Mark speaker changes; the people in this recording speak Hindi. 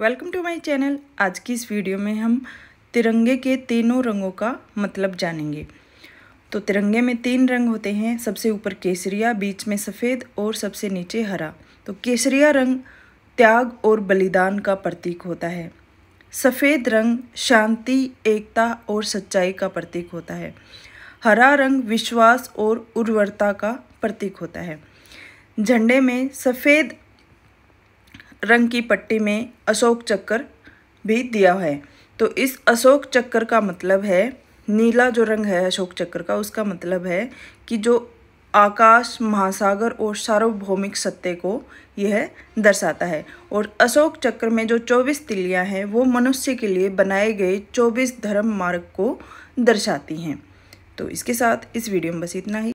Speaker 1: वेलकम टू माय चैनल आज की इस वीडियो में हम तिरंगे के तीनों रंगों का मतलब जानेंगे। तो तिरंगे में तीन रंग होते हैं, सबसे ऊपर केसरिया, बीच में सफ़ेद और सबसे नीचे हरा। तो केसरिया रंग त्याग और बलिदान का प्रतीक होता है। सफ़ेद रंग शांति, एकता और सच्चाई का प्रतीक होता है। हरा रंग विश्वास और उर्वरता का प्रतीक होता है। झंडे में सफ़ेद रंग की पट्टी में अशोक चक्कर भी दिया है। तो इस अशोक चक्कर का मतलब है, नीला जो रंग है अशोक चक्कर का, उसका मतलब है कि जो आकाश, महासागर और सार्वभौमिक सत्य को यह दर्शाता है। और अशोक चक्र में जो चौबीस तिलियाँ हैं, वो मनुष्य के लिए बनाए गए चौबीस धर्म मार्ग को दर्शाती हैं। तो इसके साथ इस वीडियो में बस इतना ही।